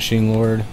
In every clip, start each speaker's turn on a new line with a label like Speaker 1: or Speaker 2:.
Speaker 1: Machine Lord.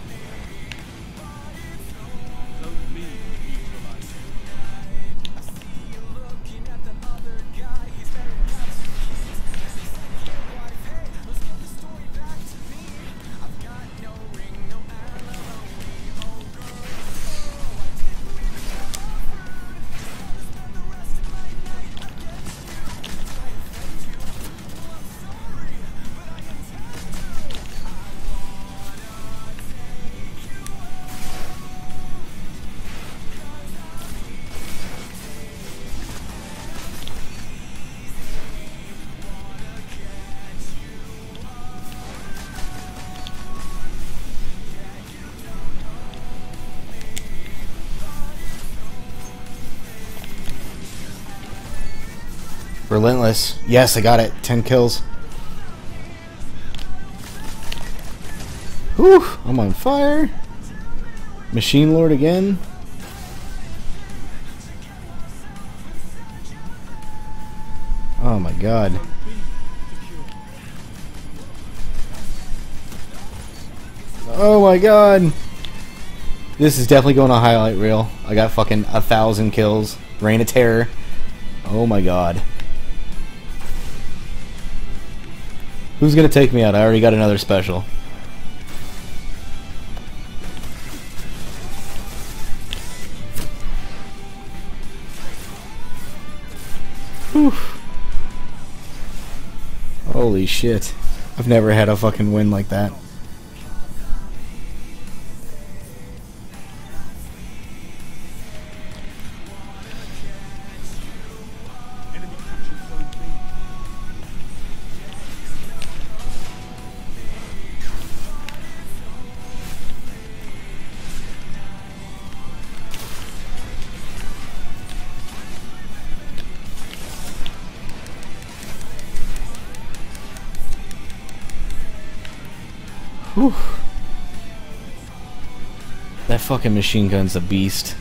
Speaker 1: Relentless. Yes, I got it. 10 kills. Whew, I'm on fire. Machine Lord again. Oh my god. Oh my god. This is definitely going to highlight reel. I got fucking a thousand kills. Reign of Terror. Oh my god. Who's gonna take me out? I already got another special. Whew. Holy shit. I've never had a fucking win like that. Whew. That fucking machine gun's a beast.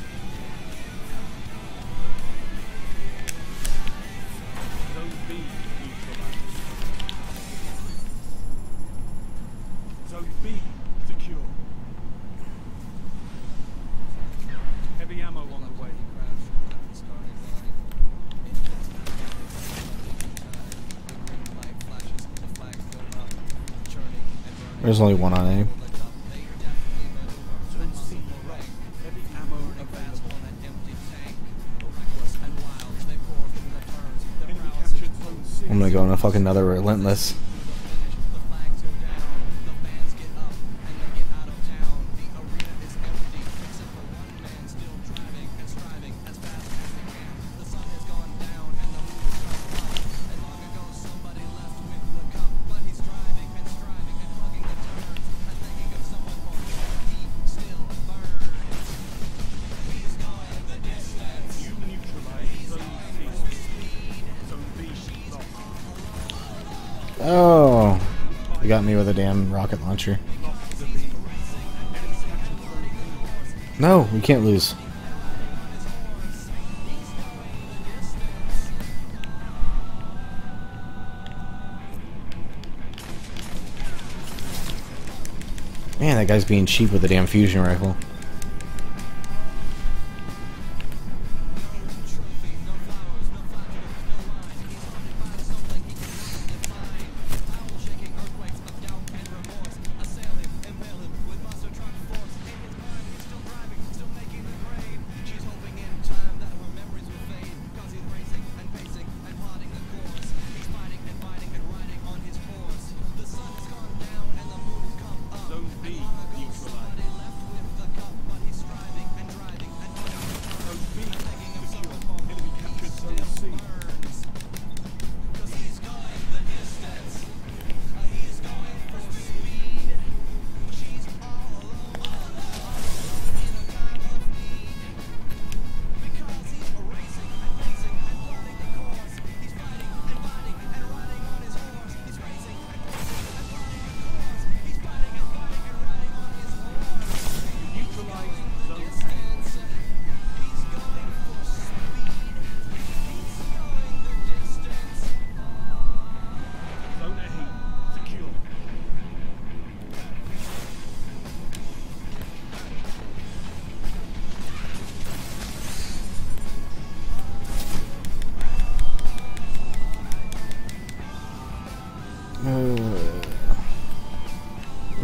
Speaker 1: There's only one on A. I'm gonna go on a fucking another relentless. Oh, they got me with a damn rocket launcher. No, we can't lose. Man, that guy's being cheap with a damn fusion rifle.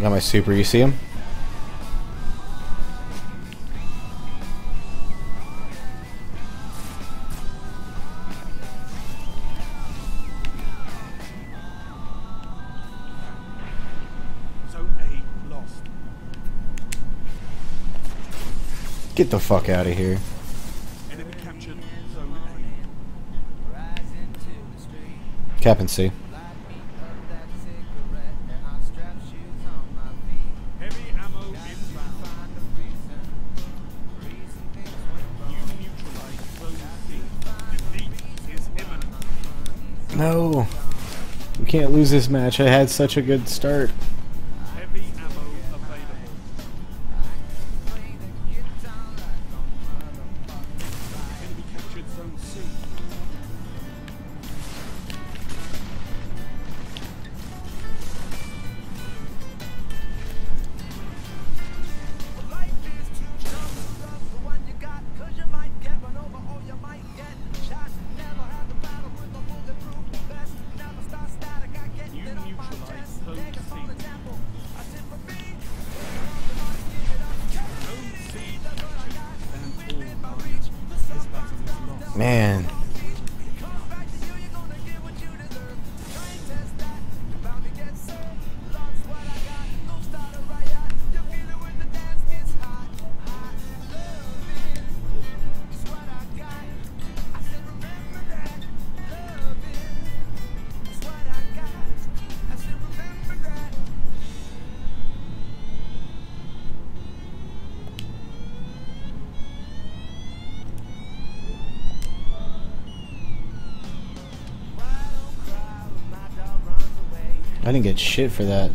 Speaker 2: Got my super. You see him?
Speaker 1: Zone A lost.
Speaker 2: Get the fuck out of here.
Speaker 1: Enemy
Speaker 2: Cap and C. No. We can't lose this match. I had such a good start. I didn't get shit for that.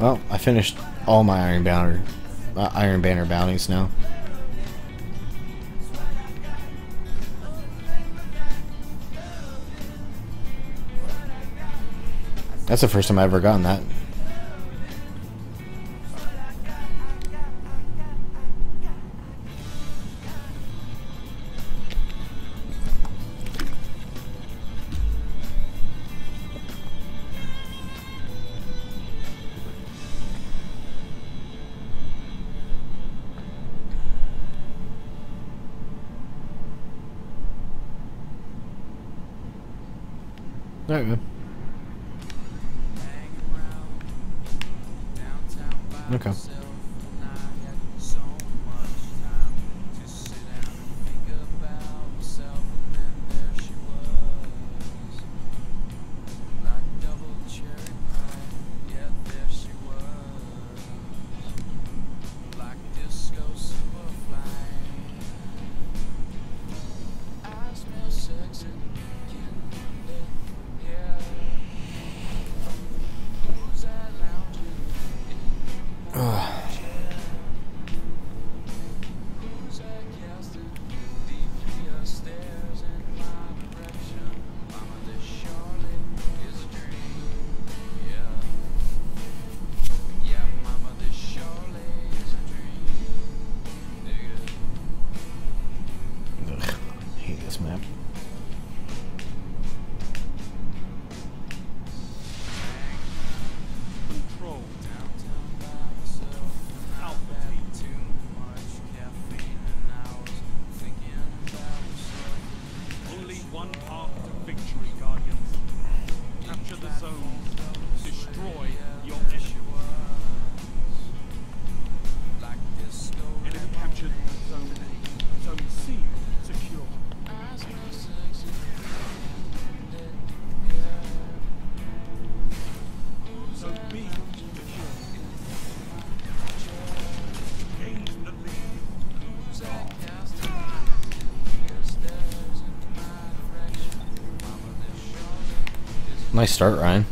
Speaker 2: Well, I finished all my Iron Banner, uh, Iron Banner bounties now. That's the first time I've ever gotten that. Alright, man. Okay. Nice start, Ryan.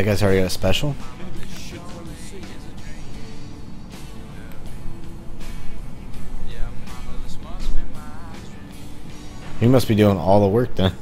Speaker 2: That guy's already got a special. He must be doing all the work then.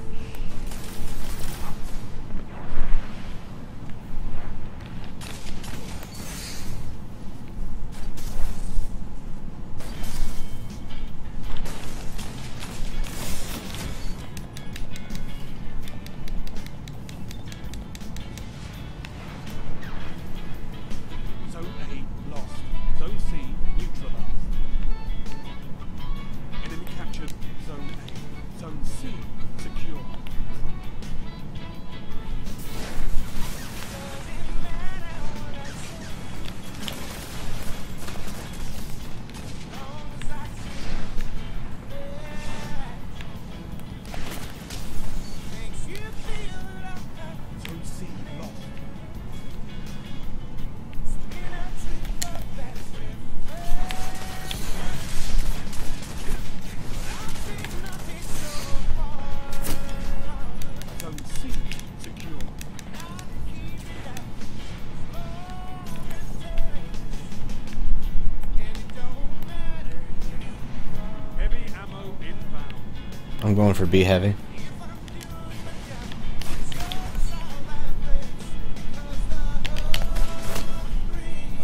Speaker 2: Going for B heavy.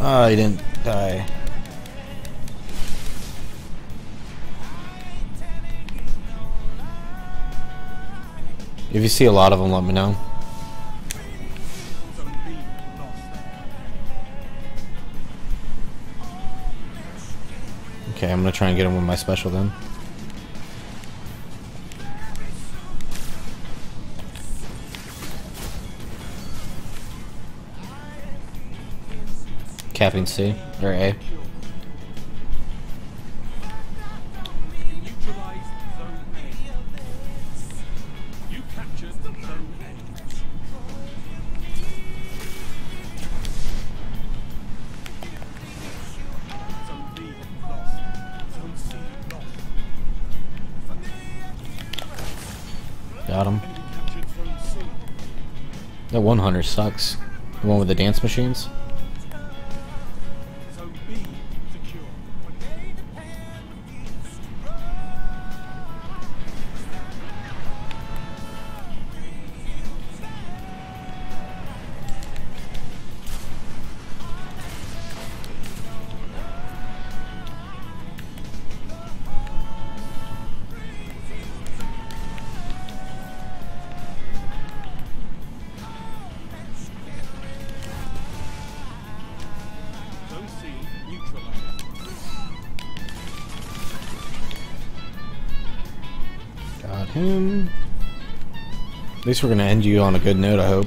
Speaker 2: Oh, he didn't die. If you see a lot of them, let me know. Okay, I'm gonna try and get him with my special then. Capping C or A. Got him. That one hunter sucks. The one with the dance machines. Him. At least we're gonna end you on a good note, I hope.